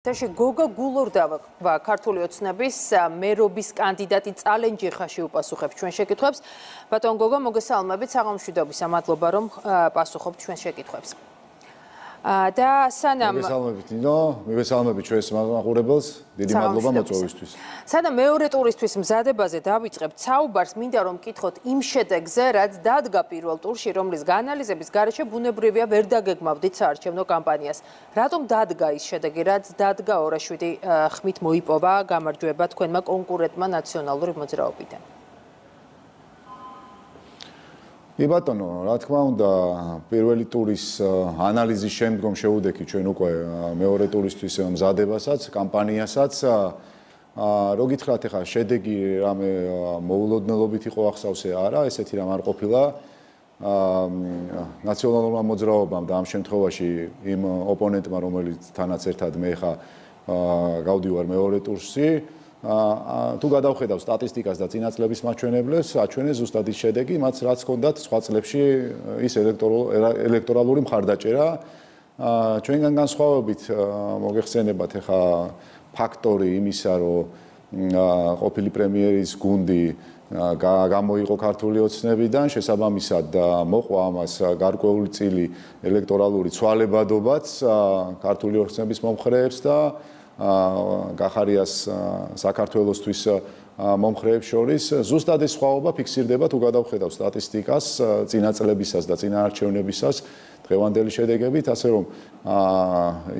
თაში გოგო გულორდავა ქართული ოცნების მერობის კანდიდატი წალენჯი ხაში უპასუხებს ჩვენ შეკითხვებს. ბატონ გოგო მოგესალმებით საღამოშვიდობის. მადლობა რომ პასუხობთ ჩვენ შეკითხვებს. და სანამ მოგესალმებით ნინო, მოგესალმებით ჩვენს მაყურებელს. დიდი მადლობა მოწვევისთვის. სანამ მეორე ტურისთვის მზადებაზე დავიწყებთ საუბარს, მინდა რომ მკითხოთ იმ შედეგზე, რაც დადგა პირველ ტურში, რომლის გაანალიზების გარეშე ბუნებრივია ვერ დაგეგმავდით საარჩევნო კამპანიას. რატომ დადგა ის შედეგი, რაც დადგა 2.7 ხმით მოიპოვა გამარჯვება თქვენმა კონკურენტმა ნაციონალური მოძრაობიდან? კი ბატონო, რა თქმა უნდა, პირველი ტურის ანალიზის შემდგომ შევუდექი ჩვენ უკვე მეორე ტურისთვის მზადებასაც, კამპანიასაც. აა რო გითხრათ ახლა შედეგი რამე მოულოდნელობით იყო ახსავსე არა, ესეთი რამ არ ყოფილა. აა ნაციონალურმა მოძრაობამ და ამ შემთხვევაში იმ ოპონენტმა, რომელიც თანაც ერთად მე ხა აა გავდივარ მეორე ტურში, თუ გადავხედავ სტატისტიკას და წინაწლების მაჩვენებლებს, აჩვენე ზუსტად ის შედეგი, მათ რაც ჰქონდათ სხვა წლებში ის ელექტორალური მხარდაჭერა. ჩვენგან განსხვავებით მოგეხსენებათ ახლა ფაქტორი იმისა, რომ ყოფილი პრემიერის გუნდი გამოიყო ქართული ოცნებიდან, შესაბამისად მოყვა ამას გარკვეული წილი ელექტორალური ცვალებადობაც ქართული ოცნების მომხრეებს და გახარიას საქართველოსთვის მომხრეებს შორის ზუსტად ეს სხვაობა ფიქსირდება თუ გადავხედავ სტატისტიკას წინაწლებისას და წინაარჩევნებისას დღევანდელი შედეგებით ასე რომ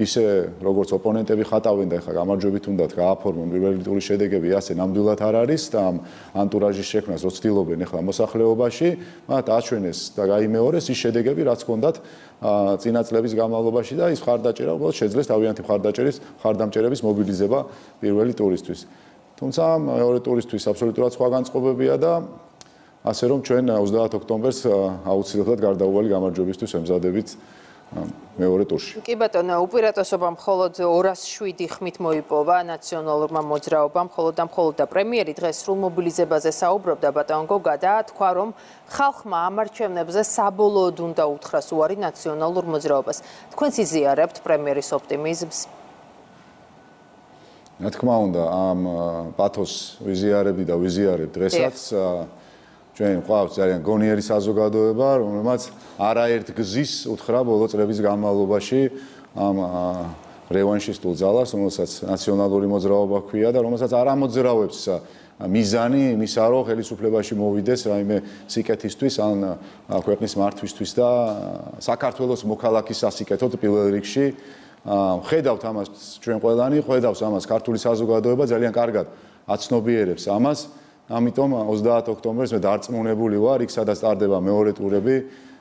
ისე როგორც ოპონენტები ხატავენ და ეხლა გამარჯვებით უნდათ გააფორმონ პირველი ტურის შედეგები ასე ნამდვილად არ არის და ამ ანტურაჟის შექმნას როცდილობენ ეხლა მოსახლეობაში მათ აჩვენეს და გაიმეორეს ის შედეგები რაც ჰქონდათ წინაწლების განმავლობაში და ის ხარდაჭერა უბრალოდ შეძლეს თავიანთი ხარდაჭერის ხარდამჭერების მობილიზება პირველი ტურისთვის. თუმცა მეორე ტურისთვის აბსოლუტურად სხვა განწყობებია და ასე რომ ჩვენ 30 ოქტომბერს აუცილებლად გარდაუვალი გამარჯვებისთვის ემზადებით მეორე ტურში. კი ბატონო, უპირატესობა მხოლოდ 207 ხმით მოიპოვა ნაციონალურმა მოძრაობამ, მხოლოდ და მხოლოდ და პრემიერი დღეს სრულ მობილიზებაზე საუბრობდა ბატონ გოგა და თქვა რომ ხალხმა ამარჩევნებზე საბოლოოდ უნდა უთხრას უარი ნაციონალურ მოძრაობას. თქვენ სიზიარებთ პრემიერის ოპტიმიზმს? რა თქმა უნდა, ამ პათოს ვიზიარები და ვიზიარებ დღესაც ჩვენ ყავს ძალიან გონიერი საზოგადოება, რომელმაც არაერთ გზის უთხრა ბოლო წლების განმავლობაში ამ რევანშისტულ ძალას, რომელსაც ნაციონალური მოძრაობა ჰქვია და რომელსაც არ ამოძრავებს მიზანი იმისა, რომ ხელისუფლებაში მოვიდეს რაიმე სიკეთისთვის ან ქვეყნის მართვისთვის და საქართველოს მოქალაქის სასიკეთოდ პირველ რიგში ხედავთ ამას ჩვენ ყველანი, ხედავს ამას ქართული საზოგადოება ძალიან კარგად აცნობიერებს ამას. ამიტომ 30 ოქტომბერს მე დარწმუნებული ვარ, იქ სადაც სტარდება მეორე ტურები,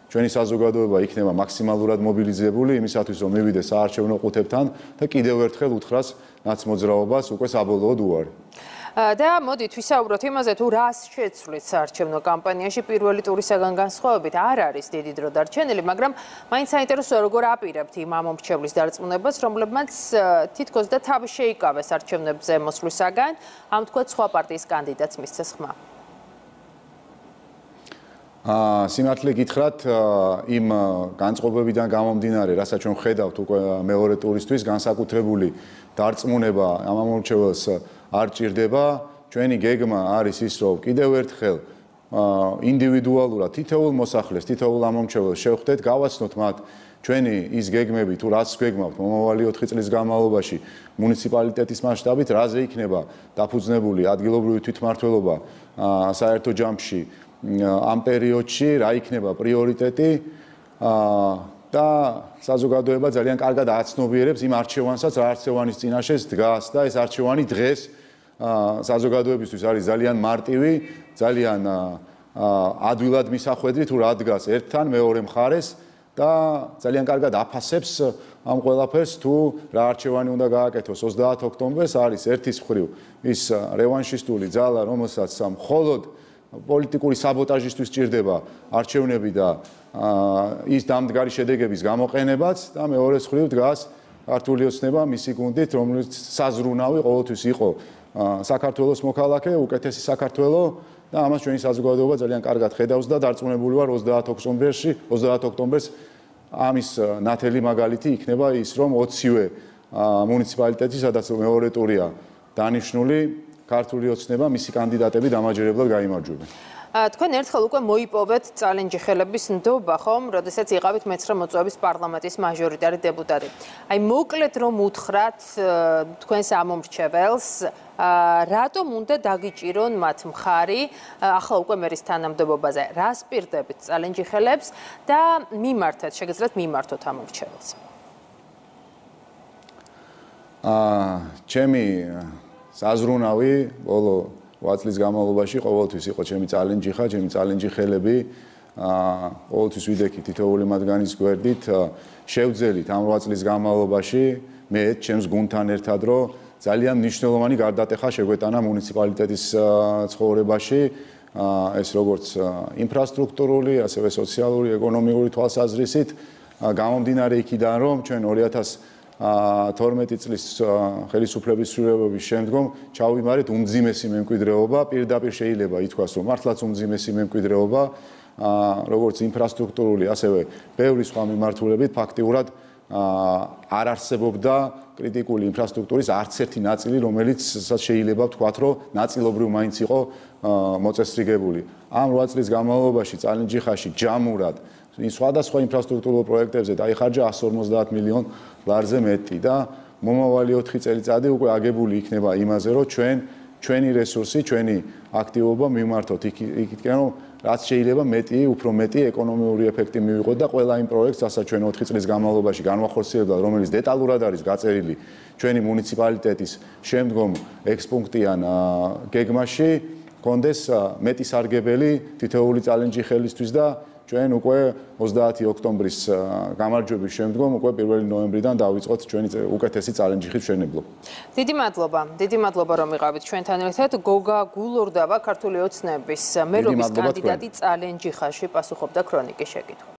ჩვენი საზოგადოება იქნება მაქსიმალურად მობილიზებული იმისათვის, რომ მივიდეს საარჩევნო ყუთებთან და კიდევ ერთხელ უთხრას ნაცმოძრაობას უკვე საბოლოოდ უარი. და მოდით ვისაუბროთ იმაზე თუ რას შეცვლით საარჩევნო კამპანიაში პირველი ტურისაგან განსხვავებით? არ არის დიდი დრო დარჩენილი მაგრამ მაინც საინტერესოა როგორ აპირებთ იმ ამომრჩევლის დარწმუნებას რომლებმაც თითქოს და თავი შეიკავეს არჩევნებზე მოსვლისაგან ამ თქვა სხვა პარტიის კანდიდატს მისცეს ხმა. აა სიმართლე გითხრათ იმ განწყობებიდან გამომდინარე რასაც ჩვენ ხედავთ უკვე მეორე ტურისთვის განსაკუთრებული დარწმუნება ამ ამომრჩეველს არ ჭირდება. ჩვენი გეგმა არის ის რომ კიდევ ერთხელ ინდივიდუალურად თითოეულ მოსახლეს თითოეულ ამომრჩეველს შევხვდეთ გავაცნოთ მათ ჩვენი ის გეგმები თუ რაც გეგმავთ მომავალი 4 წლის განმავლობაში მუნიციპალიტეტის მასშტაბით რაზე იქნება დაფუძნებული ადგილობრივი თვითმმართველობა საერთო ჯამში ამ პერიოდში რა იქნება პრიორიტეტი და საზოგადოება ძალიან კარგად აცნობიერებს იმ არჩევანსაც რა არჩევანის წინაშე დგას და ეს არჩევანი დღეს საზოგადოებისთვის არის ძალიან მარტივი, ძალიან ადვილად მისახვედრი თუ რა დგას ერთთან მეორე მხარეს და ძალიან კარგად აფასებს ამ ყველაფერს თუ რა არჩევანი უნდა გააკეთოს 30 ოქტომბერს არის ერთის მხრივ ის რევანშისტული ძალა რომელსაც მხოლოდ პოლიტიკური საბოტაჟისთვის ჭირდება არჩევნები და ის დამდგარი შედეგების გამოყენებაც და მეორე მხრივ დგას ქართული ოცნება მისი გუნდით რომელიც საზრუნავი ყოველთვის იყო საქართველოს მოქალაქე, უკეთესი საქართველო და ამას ჩვენი საზოგადოება ძალიან კარგად ხედავს და დარწმუნებული ვარ 30 ოქტომბერში, 30 ოქტომბერს ამის ნათელი მაგალითი იქნება ის, რომ 20-ვე მუნიციპალიტეტი, სადაც მეორე ტურია დანიშნული, ქართული ოცნება მისი კანდიდატები დამაჯერებლად გამოიმარჯვებენ. თქვენ ერთხელ უკვე მოიპოვეთ წალენჯი ხელების ნდობა, ხომ? როდესაც იყავით მეცხრე მოწვევის პარლამენტის მაჟორიტარი დეპუტატი. აი მოკლედ რომ უთხრათ თქვენს ამომრჩეველს, რატომ უნდა დაგიჭირონ მათ მხარი ახლა უკვე მერის თანამდებობაზე? რა სპირდებით წალენჯი ხელებს და მიმართეთ, შეგეძლოთ მიმართოთ ამომრჩეველს? აა, ჩემი საზრუნავი ბოლო 8 წლის განმავლობაში ყოველთვის იყო ჩემი წალენჯი ხა, ჩემი წალენჯი ხელები. აა ყოველთვის ვიდექი თითოეული მათგანის გვერდით შევძელით ამ 8 წლის განმავლობაში მე ჩემს გუნდთან ერთად რომ ძალიან მნიშვნელოვანი გარდატეხა შეგვეტანა მუნიციპალიტეტის ცხოვრებაში. აა ეს როგორც ინფრასტრუქტურული, ასევე სოციალური, ეკონომიკური თვალსაზრისით გამომდინარე იქიდან რომ ჩვენ 2000 12 წლის ხელისუფლების ცვლილებების შემდგომ ჩავიმარეთ უმძიმესი მემკვიდრეობა, პირდაპირ შეიძლება ითქვას, რომ მართლაც უმძიმესი მემკვიდრეობა, როგორც ინფრასტრუქტურული, ასევე ბევრი სხვა მიმართულებით ფაქტიურად არ არსებობდა კრიტიკული ინფრასტრუქტურის არც ერთი ნაწილი, რომელიც შეიძლება ვთქვათ, რომ ნაწილობრივ მაინც იყო მოწესრიგებული. ამ 8 წლის განმავლობაში წალენჯიხაში ჯამურად სხვადასხვა ინფრასტრუქტურულ პროექტებზე დაიხარჯა 150 მილიონ ლარზე მეტი და მომავალი 4 წელიწადი უკვე აგებული იქნება იმაზე, რომ ჩვენ ჩვენი რესურსი, ჩვენი აქტივობა მიმართოთ. იქითკენ, რომ რაც შეიძლება მეტი, უფრო მეტი ეკონომიური ეფექტი მივიღოთ და ყველა იმ პროექტს, რასაც ჩვენ 4 წლის განმავლობაში განვახორციელებდა, რომელიც დეტალურად არის გაწერილი ჩვენი მუნიციპალიტეტის შემდგომ ექსპუნქტიან გეგმაში, კონდეს მეტი სარგებელი თითოეული წალენჯი ხელისთვის და ჩვენ უკვე 30 ოქტომბრის გამარჯვების შემდგომ უკვე 1 ნოემბრიდან დავიწყოთ ჩვენი უკეთესი წალენჯიხის მშენებლობა. დიდი მადლობა, დიდი მადლობა რომ იყავით ჩვენთან ერთად. გოგა გულორდავა ქართული ოცნების მერობის კანდიდატი წალენჯიხაში პასუხობდა ქრონიკის შეკითხვას.